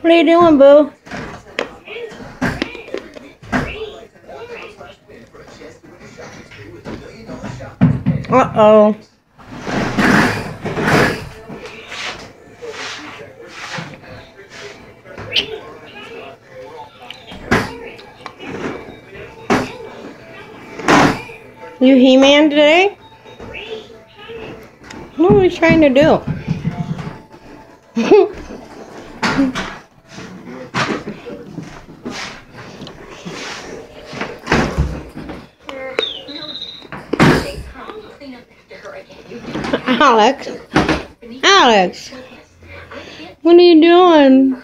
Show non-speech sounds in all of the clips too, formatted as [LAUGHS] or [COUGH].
What are you doing, Boo? Uh-oh. You He-Man today? What are we trying to do? Alex. Alex. What are you doing?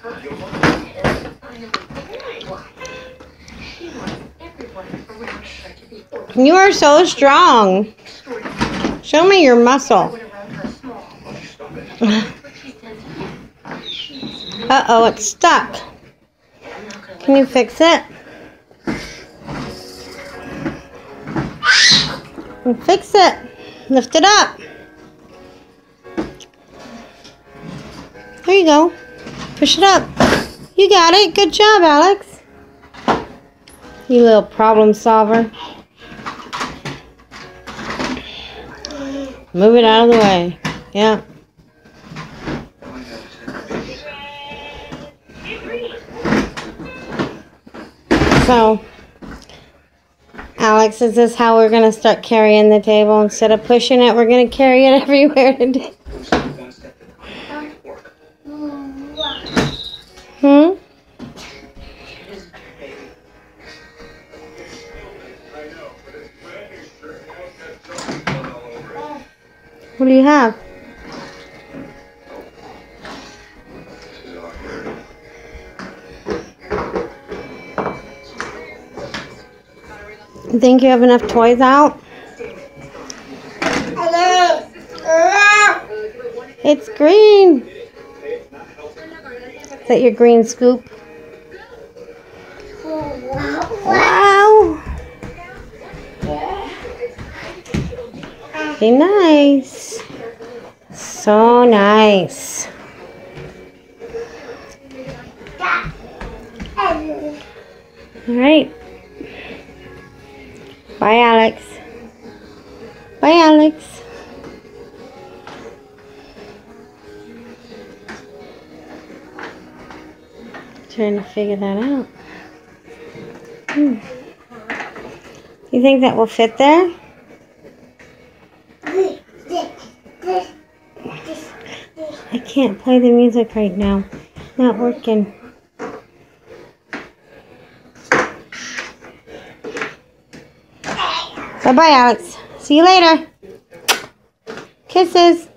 You are so strong. Show me your muscle. [LAUGHS] Uh oh, it's stuck. Can you fix it? Fix it. Lift it up. There you go. Push it up. You got it. Good job, Alex. You little problem solver. Move it out of the way. Yeah. So, Alex, is this how we're going to start carrying the table? Instead of pushing it, we're going to carry it [LAUGHS] everywhere today. Hmm? What do you have? Think you have enough toys out? It's green. Is that your green scoop? Wow. Be nice. So nice. All right. Bye, Alex. Bye, Alex. Trying to figure that out. Hmm. You think that will fit there? I can't play the music right now. Not working. Bye bye, Alex. See you later. Kisses.